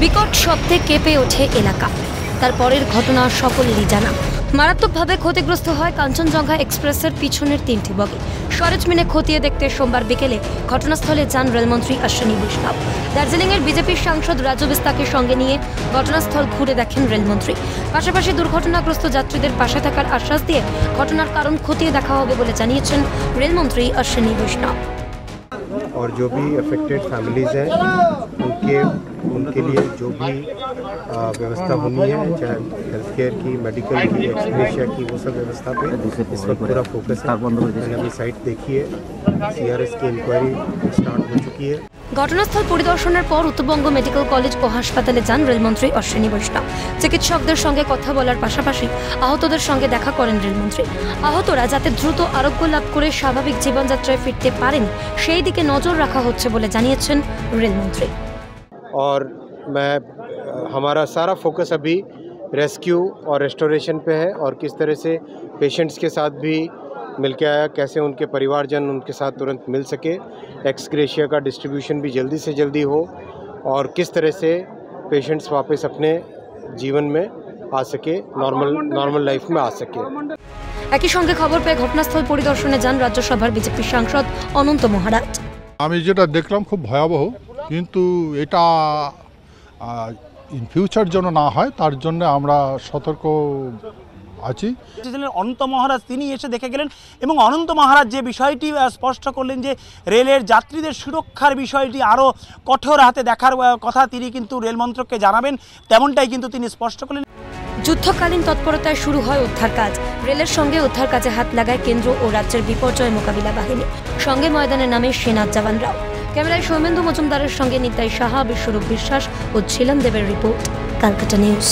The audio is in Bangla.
বিকট শব্দে কেঁপে ওঠে এলাকা তারপরের ঘটনা সকলেরই জানা মারাত্মকভাবে ক্ষতিগ্রস্ত হয় কাঞ্চনজঙ্ঘা এক্সপ্রেসের পিছনের তিনটি বগি সরেজমিনে খতিয়ে দেখতে সোমবার বিকেলে ঘটনাস্থলে যান রেলমন্ত্রী অশ্বিনী বৈষ্ণব দার্জিলিংয়ের বিজেপির সাংসদ রাজু বিস্তাকে সঙ্গে নিয়ে ঘটনাস্থল ঘুরে দেখেন রেলমন্ত্রী পাশাপাশি দুর্ঘটনাগ্রস্ত যাত্রীদের পাশে থাকার আশ্বাস দিয়ে ঘটনার কারণ খতিয়ে দেখা হবে বলে জানিয়েছেন রেলমন্ত্রী অশ্বিনী বৈষ্ণব और जो भी अफेक्टेड फैमिलीज़ हैं उनके उनके लिए जो भी आ, व्यवस्था होनी है चाहे हेल्थ केयर की मेडिकल की एक्सप्रेशिया की वो सब व्यवस्था पे इस वक्त पूरा फोकस है मैंने अभी साइट देखी है सीआरएस की इंक्वायरी स्टार्ट हो चुकी है ঘটনাস্থল পরিদর্শনের পর উত্তরবঙ্গ মেডিকেল কলেজ ও হাসপাতালে যান রেলমন্ত্রী অশ্বিনী বৈষ্ণব চিকিৎসকদের সঙ্গে কথা বলার পাশাপাশি আহতদের সঙ্গে দেখা করেন রেলমন্ত্রী আহতরা যাতে দ্রুত আরোগ্য লাভ করে স্বাভাবিক জীবনযাত্রায় ফিরতে পারেন সেই দিকে নজর রাখা হচ্ছে বলে জানিয়েছেন রেলমন্ত্রী और मैं हमारा सारा फोकस अभी रेस्क्यू और रेस्टोरेशन पे है और किस तरह से पेशेंट्स के साथ भी मिल के आया कैसे उनके परिवारजन उनके साथ तुरंत मिल सके एक्सग्रेशिया का डिस्ट्रीब्यूशन भी जल्दी से जल्दी हो और किस तरह से पेशेंट्स वापस अपने जीवन में आ सके नॉर्मल नॉर्मल लाइफ में आ सके একই সঙ্গে খবর পেয়ে ঘটনাস্থল পরিদর্শনে যান রাজ্যসভার বিজেপির সাংসদ অনন্ত মহারাজ আমি যেটা দেখলাম খুব ভয়াবহ কিন্তু এটা ইন ফিউচার যেন না হয় তার জন্য আমরা সতর্ক আছি। ছিলেন অনন্ত মহারাজ তিনি এসে দেখে গেলেন এবং অনন্ত মহারাজ যে বিষয়টি স্পষ্ট করলেন যে রেলের যাত্রীদের সুরক্ষার বিষয়টি আরও কঠোর হাতে দেখার কথা তিনি কিন্তু রেলমন্ত্রককে জানাবেন তেমনটাই কিন্তু তিনি স্পষ্ট করলেন। যুদ্ধকালীন তৎপরতায় শুরু হয় উদ্ধার কাজ। রেলের সঙ্গে উদ্ধার কাজে হাত লাগায় কেন্দ্র ও রাজ্যের বিপর্যয় মোকাবিলা বাহিনী। সঙ্গে ময়দানে নামে সেনার জওয়ানরাও। ক্যামেরায় সৌমেন্দু মজুমদারের সঙ্গে নিতাই সাহা বিশ্বরূপ বিশ্বাস ও ছিলাম দেবের রিপোর্ট কালকাটা নিউজ।